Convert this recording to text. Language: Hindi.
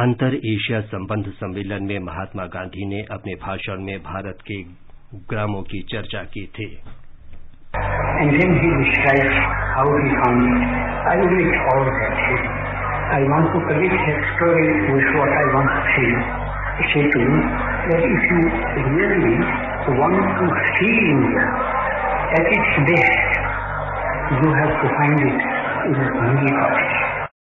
अंतर एशिया संबंध सम्मेलन में महात्मा गांधी ने अपने भाषण में भारत के ग्रामों की चर्चा की थी And then he describes how he found it. I will read all that. I want to connect that story with what I want to say. Say to you that if you really want to see India at its best, you have to find it in the Gandhi College.